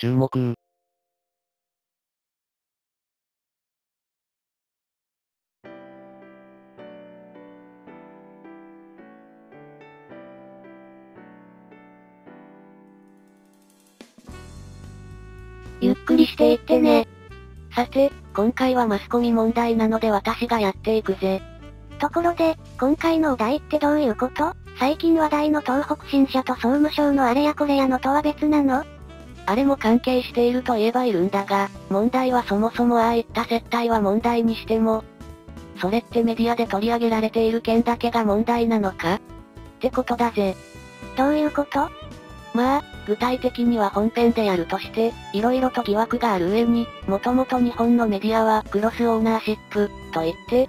注目。ゆっくりしていってね。さて、今回はマスコミ問題なので私がやっていくぜ。ところで、今回のお題ってどういうこと？最近話題の東北新社と総務省のあれやこれやのとは別なの？あれも関係していると言えばいるんだが、問題はそもそもああいった接待は問題にしても、それってメディアで取り上げられている件だけが問題なのか？ってことだぜ。どういうこと？まあ、具体的には本編でやるとして、色々と疑惑がある上に、もともと日本のメディアはクロスオーナーシップ、と言って、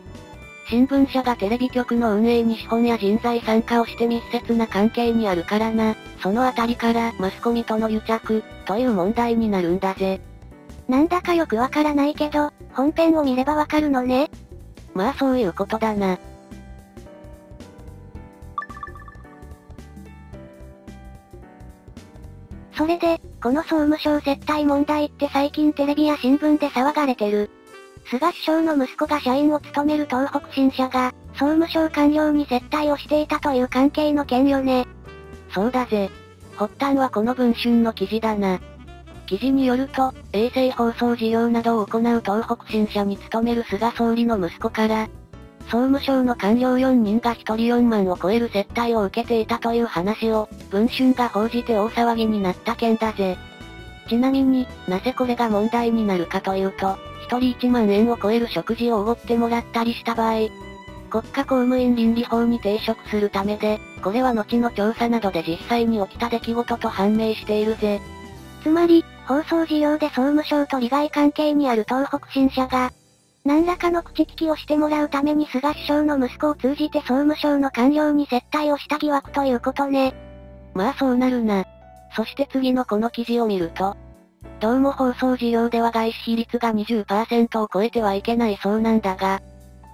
新聞社がテレビ局の運営に資本や人材参加をして密接な関係にあるからな、そのあたりからマスコミとの癒着、という問題になるんだぜ。なんだかよくわからないけど、本編を見ればわかるのね。まあそういうことだな。それで、この総務省接待問題って最近テレビや新聞で騒がれてる。菅首相の息子が社員を務める東北新社が、総務省官僚に接待をしていたという関係の件よね。そうだぜ。発端はこの文春の記事だな。記事によると、衛星放送事業などを行う東北新社に勤める菅総理の息子から、総務省の官僚4人が1人4万を超える接待を受けていたという話を、文春が報じて大騒ぎになった件だぜ。ちなみに、なぜこれが問題になるかというと、人1万円を超える食事をおごってもらったりした場合、国家公務員倫理法に抵触するためで、これは後の調査などで実際に起きた出来事と判明しているぜ。つまり、放送事業で総務省と利害関係にある東北新社が、何らかの口利きをしてもらうために菅首相の息子を通じて総務省の官僚に接待をした疑惑ということね。まあそうなるな。そして次のこの記事を見ると、どうも放送事業では外資比率が20%を超えてはいけないそうなんだが、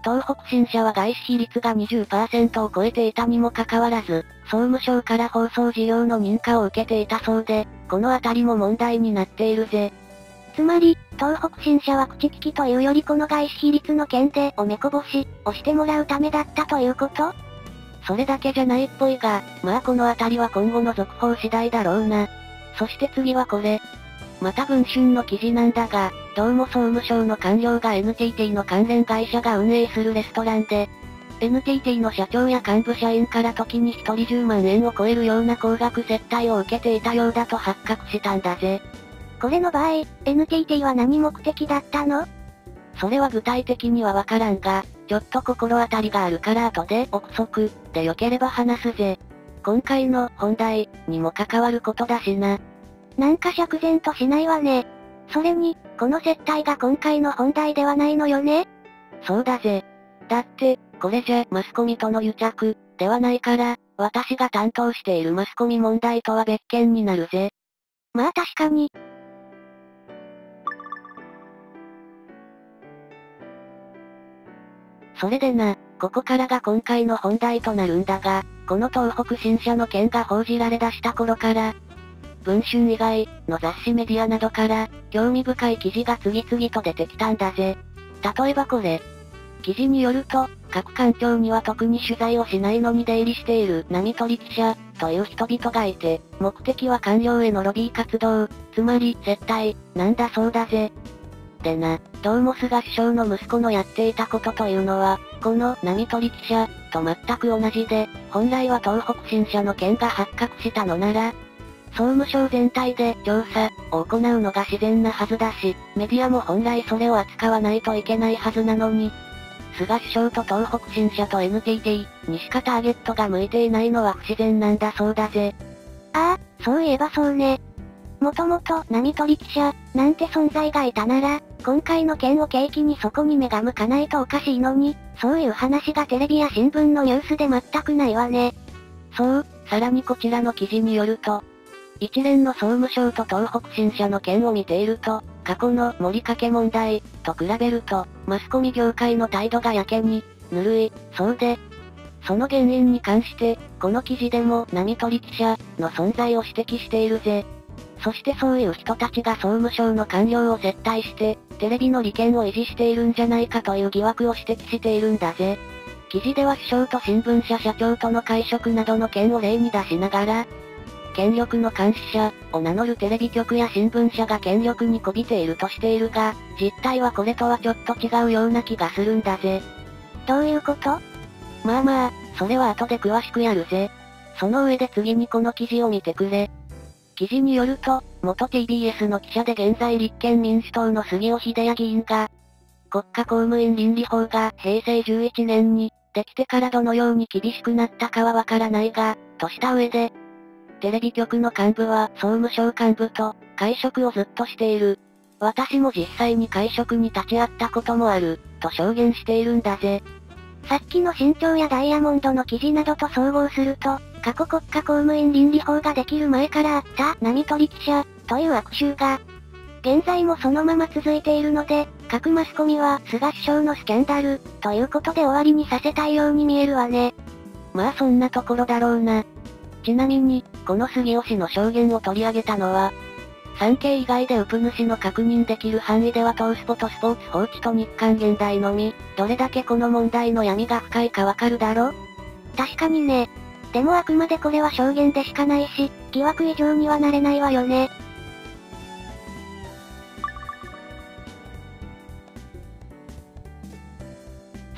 東北新社は外資比率が20%を超えていたにもかかわらず、総務省から放送事業の認可を受けていたそうで、このあたりも問題になっているぜ。つまり、東北新社は口利きというよりこの外資比率の件でおめこぼしをしてもらうためだったということ？それだけじゃないっぽいが、まあこのあたりは今後の続報次第だろうな。そして次はこれ。また文春の記事なんだが、どうも総務省の官僚が NTT の関連会社が運営するレストランで、NTT の社長や幹部社員から時に1人10万円を超えるような高額接待を受けていたようだと発覚したんだぜ。これの場合、NTT は何目的だったの？それは具体的にはわからんが、ちょっと心当たりがあるから後で憶測でよければ話すぜ。今回の本題にも関わることだしな。なんか釈然としないわね。それに、この接待が今回の本題ではないのよねそうだぜ。だって、これじゃマスコミとの癒着ではないから、私が担当しているマスコミ問題とは別件になるぜ。まあ確かに、それでな、ここからが今回の本題となるんだが、この東北新社の件が報じられ出した頃から、文春以外の雑誌メディアなどから、興味深い記事が次々と出てきたんだぜ。例えばこれ。記事によると、各官庁には特に取材をしないのに出入りしている波取記者という人々がいて、目的は官僚へのロビー活動、つまり接待、なんだそうだぜ。でな、どうも菅首相の息子のやっていたことというのは、この波取記者と全く同じで、本来は東北新社の件が発覚したのなら、総務省全体で調査を行うのが自然なはずだし、メディアも本来それを扱わないといけないはずなのに、菅首相と東北新社と NTT にしかターゲットが向いていないのは不自然なんだそうだぜ。ああ、そういえばそうね。もともと波取記者なんて存在がいたなら、今回の件を契機にそこに目が向かないとおかしいのに、そういう話がテレビや新聞のニュースで全くないわね。そう、さらにこちらの記事によると、一連の総務省と東北新社の件を見ていると、過去の盛りかけ問題と比べると、マスコミ業界の態度がやけに、ぬるい、そうで、その原因に関して、この記事でも波取記者の存在を指摘しているぜ。そしてそういう人たちが総務省の官僚を接待して、テレビの利権を維持しているんじゃないかという疑惑を指摘しているんだぜ。記事では首相と新聞社社長との会食などの件を例に出しながら、権力の監視者を名乗るテレビ局や新聞社が権力にこびているとしているが、実態はこれとはちょっと違うような気がするんだぜ。どういうこと？まあまあ、それは後で詳しくやるぜ。その上で次にこの記事を見てくれ。記事によると、元 TBS の記者で現在立憲民主党の杉尾秀哉議員が、国家公務員倫理法が平成11年に、できてからどのように厳しくなったかはわからないが、とした上で、テレビ局の幹部は総務省幹部と会食をずっとしている。私も実際に会食に立ち会ったこともある、と証言しているんだぜ。さっきの新潮やダイヤモンドの記事などと総合すると、過去国家公務員倫理法ができる前からあった波取記者という悪臭が、現在もそのまま続いているので、各マスコミは菅首相のスキャンダルということで終わりにさせたいように見えるわね。まあそんなところだろうな。ちなみに、この杉尾氏の証言を取り上げたのは、産経以外でウプ主の確認できる範囲ではトースポとスポーツ報知と日韓現代のみ、どれだけこの問題の闇が深いかわかるだろ確かにね。でもあくまでこれは証言でしかないし、疑惑以上にはなれないわよね。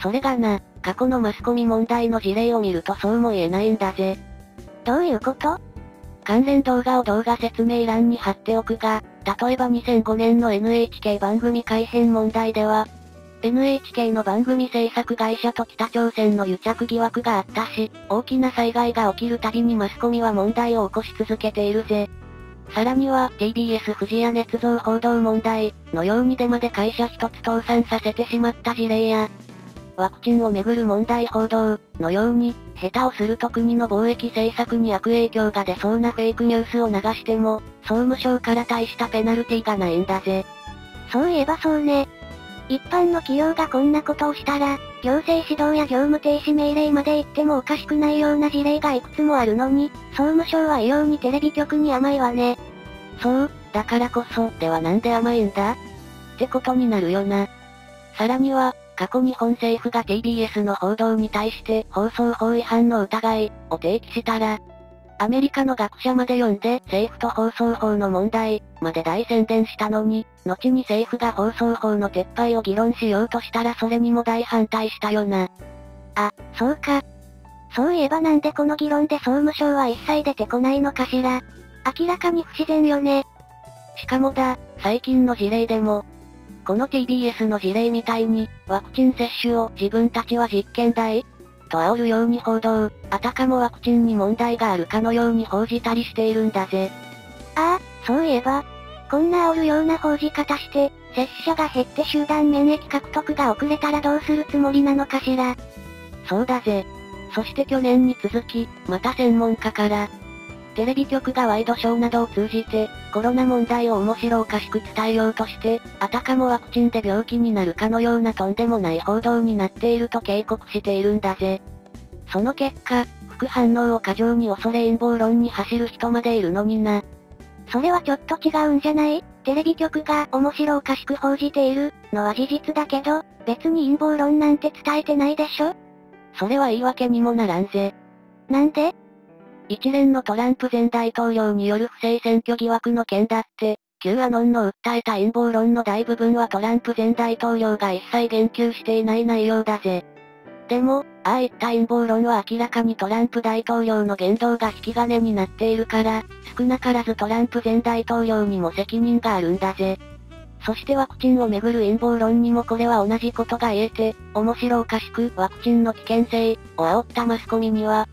それがな、過去のマスコミ問題の事例を見るとそうも言えないんだぜ。どういうこと？関連動画を動画説明欄に貼っておくが、例えば2005年の NHK 番組改編問題では、NHK の番組制作会社と北朝鮮の癒着疑惑があったし、大きな災害が起きるたびにマスコミは問題を起こし続けているぜ。さらには TBS 富士屋捏造報道問題のようにデマで会社一つ倒産させてしまった事例や、ワクチンをめぐる問題報道のように、下手をすると国の貿易政策に悪影響が出そうなフェイクニュースを流しても、総務省から大したペナルティがないんだぜ。そういえばそうね。一般の企業がこんなことをしたら、行政指導や業務停止命令まで行ってもおかしくないような事例がいくつもあるのに、総務省は異様にテレビ局に甘いわね。そう、だからこそ、ではなんで甘いんだ？ってことになるよな。さらには、過去日本政府が TBS の報道に対して放送法違反の疑いを提起したら、アメリカの学者まで呼んで政府と放送法の問題まで大宣伝したのに、後に政府が放送法の撤廃を議論しようとしたらそれにも大反対したよな。あ、そうか。そういえばなんでこの議論で総務省は一切出てこないのかしら。明らかに不自然よね。しかもだ、最近の事例でも、この TBS の事例みたいに、ワクチン接種を自分たちは実験台？と煽るように報道、あたかもワクチンに問題があるかのように報じたりしているんだぜ。ああ、そういえば、こんな煽るような報じ方して、接種者が減って集団免疫獲得が遅れたらどうするつもりなのかしら。そうだぜ。そして去年に続き、また専門家から、テレビ局がワイドショーなどを通じて、コロナ問題を面白おかしく伝えようとして、あたかもワクチンで病気になるかのようなとんでもない報道になっていると警告しているんだぜ。その結果、副反応を過剰に恐れ陰謀論に走る人までいるのにな。それはちょっと違うんじゃない？テレビ局が面白おかしく報じているのは事実だけど、別に陰謀論なんて伝えてないでしょ？それは言い訳にもならんぜ。なんで？一連のトランプ前大統領による不正選挙疑惑の件だって、Q アノンの訴えた陰謀論の大部分はトランプ前大統領が一切言及していない内容だぜ。でも、ああいった陰謀論は明らかにトランプ大統領の言動が引き金になっているから、少なからずトランプ前大統領にも責任があるんだぜ。そしてワクチンをめぐる陰謀論にもこれは同じことが言えて、面白おかしくワクチンの危険性を煽ったマスコミには、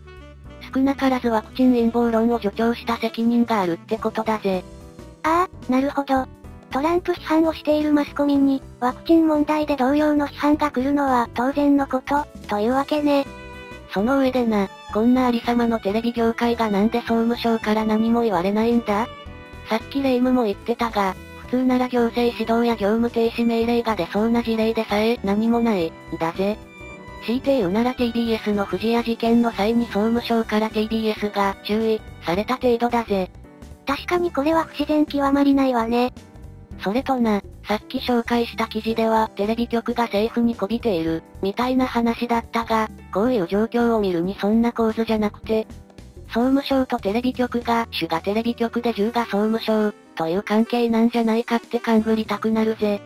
少なからずワクチン陰謀論を助長した責任があるってことだぜ。ああ、なるほど。トランプ批判をしているマスコミに、ワクチン問題で同様の批判が来るのは当然のこと、というわけね。その上でな、こんなありさまのテレビ業界がなんで総務省から何も言われないんだ？さっきレイムも言ってたが、普通なら行政指導や業務停止命令が出そうな事例でさえ何もない、だぜ。強いて言うなら TBS の富士屋事件の際に総務省から TBS が注意された程度だぜ。確かにこれは不自然極まりないわね。それとな、さっき紹介した記事ではテレビ局が政府にこびている、みたいな話だったが、こういう状況を見るにそんな構図じゃなくて、総務省とテレビ局が、主がテレビ局で銃が総務省、という関係なんじゃないかって勘ぐりたくなるぜ。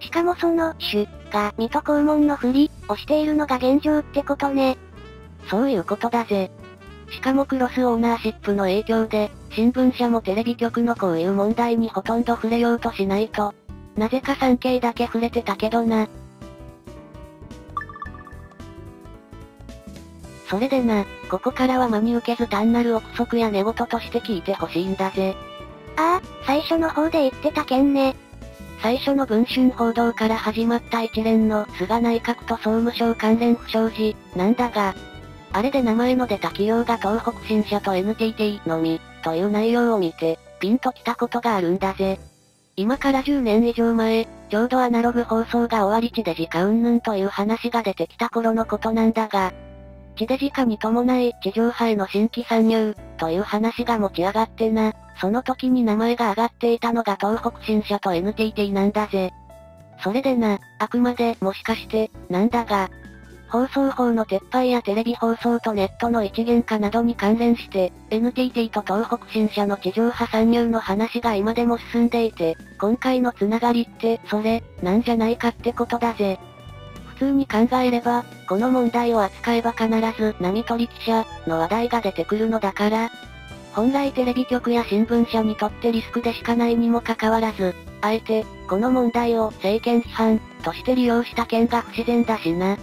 しかもその、主、が、水戸黄門のふり、をしているのが現状ってことね。そういうことだぜ。しかもクロスオーナーシップの影響で、新聞社もテレビ局のこういう問題にほとんど触れようとしないと。なぜか産経だけ触れてたけどな。それでな、ここからは真に受けず単なる憶測や寝言として聞いてほしいんだぜ。ああ、最初の方で言ってた件ね。最初の文春報道から始まった一連の菅内閣と総務省関連不祥事、なんだが、あれで名前の出た企業が東北新社と NTT のみ、という内容を見て、ピンときたことがあるんだぜ。今から10年以上前、ちょうどアナログ放送が終わり地デジ化云々という話が出てきた頃のことなんだが、地デジ化に伴い地上波への新規参入、という話が持ち上がってな、その時に名前が挙がっていたのが東北新社と NTT なんだぜ。それでな、あくまでもしかして、なんだが、放送法の撤廃やテレビ放送とネットの一元化などに関連して、NTT と東北新社の地上波参入の話が今でも進んでいて、今回のつながりって、それ、なんじゃないかってことだぜ。普通に考えれば、この問題を扱えば必ず、波取り記者、の話題が出てくるのだから、本来テレビ局や新聞社にとってリスクでしかないにもかかわらず、あえて、この問題を政権批判、として利用した件が不自然だしな。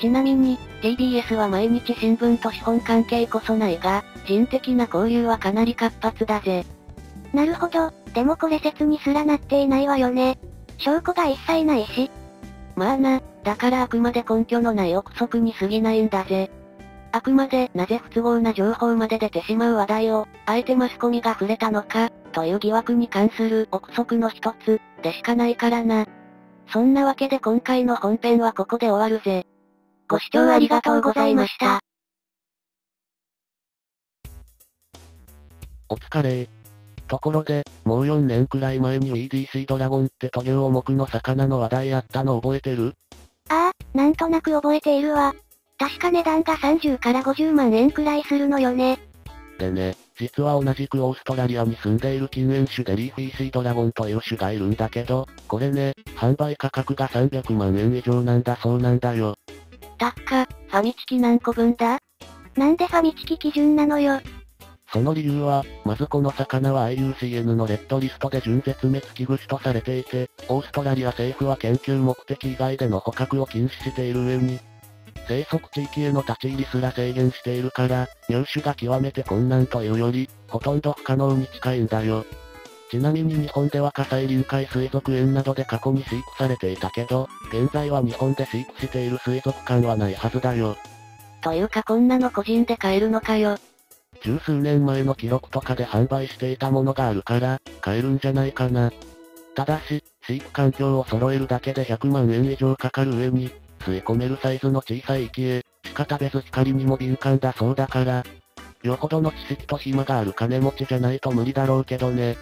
ちなみに、TBS は毎日新聞と資本関係こそないが、人的な交流はかなり活発だぜ。なるほど、でもこれ説にすらなっていないわよね。証拠が一切ないし。まあな、だからあくまで根拠のない憶測に過ぎないんだぜ。あくまでなぜ不都合な情報まで出てしまう話題を、あえてマスコミが触れたのか、という疑惑に関する憶測の一つ、でしかないからな。そんなわけで今回の本編はここで終わるぜ。ご視聴ありがとうございました。お疲れところで、もう4年くらい前に EDC ドラゴンって塗料重くの魚の話題あったの覚えてる？ああ、なんとなく覚えているわ。確か値段が30から50万円くらいするのよね。でね、実は同じくオーストラリアに住んでいる禁煙種でリーフィーシードラゴンという種がいるんだけど、これね、販売価格が300万円以上なんだそうなんだよ。たっか、ファミチキ何個分だ？なんでファミチキ基準なのよ。その理由は、まずこの魚は IUCN のレッドリストで準絶滅危惧種とされていて、オーストラリア政府は研究目的以外での捕獲を禁止している上に、生息地域への立ち入りすら制限しているから、入手が極めて困難というより、ほとんど不可能に近いんだよ。ちなみに日本では火災臨海水族園などで過去に飼育されていたけど、現在は日本で飼育している水族館はないはずだよ。というかこんなの個人で買えるのかよ。十数年前の記録とかで販売していたものがあるから、買えるんじゃないかな。ただし、飼育環境を揃えるだけで100万円以上かかる上に、吸い込めるサイズの小さい息へ、しか食べず光にも敏感だそうだから、よほどの知識と暇がある金持ちじゃないと無理だろうけどね。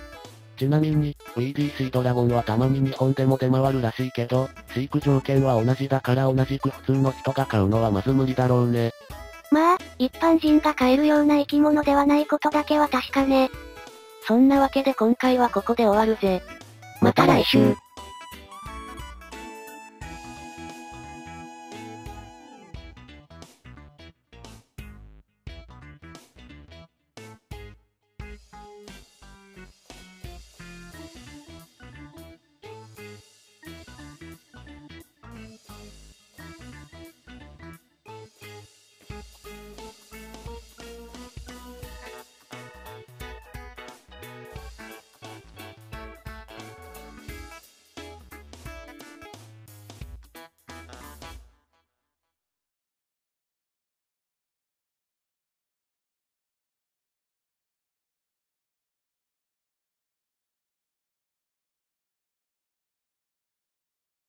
ちなみに、VDC ドラゴンはたまに日本でも出回るらしいけど、飼育条件は同じだから同じく普通の人が買うのはまず無理だろうね。一般人が飼えるような生き物ではないことだけは確かね。そんなわけで今回はここで終わるぜ。また来週。